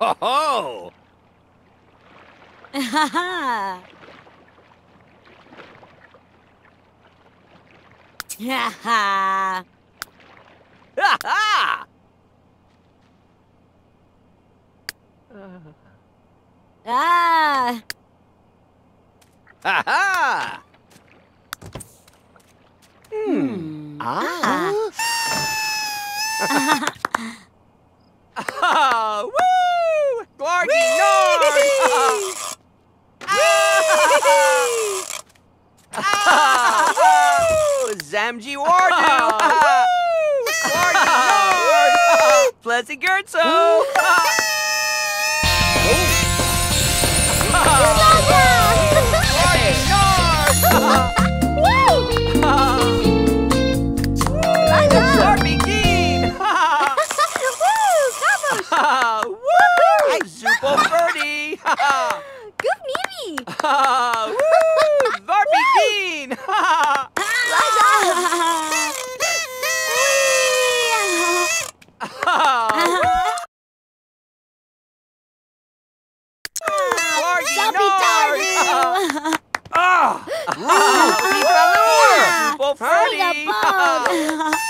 Ho ho! Ha ha! Ha ha! Ha ha! Ah! Ha ha! Hmm. Ah! Ah, MG Wardu! Wardu! Gertzo! Wardu! Woo! I'm Good 好棒！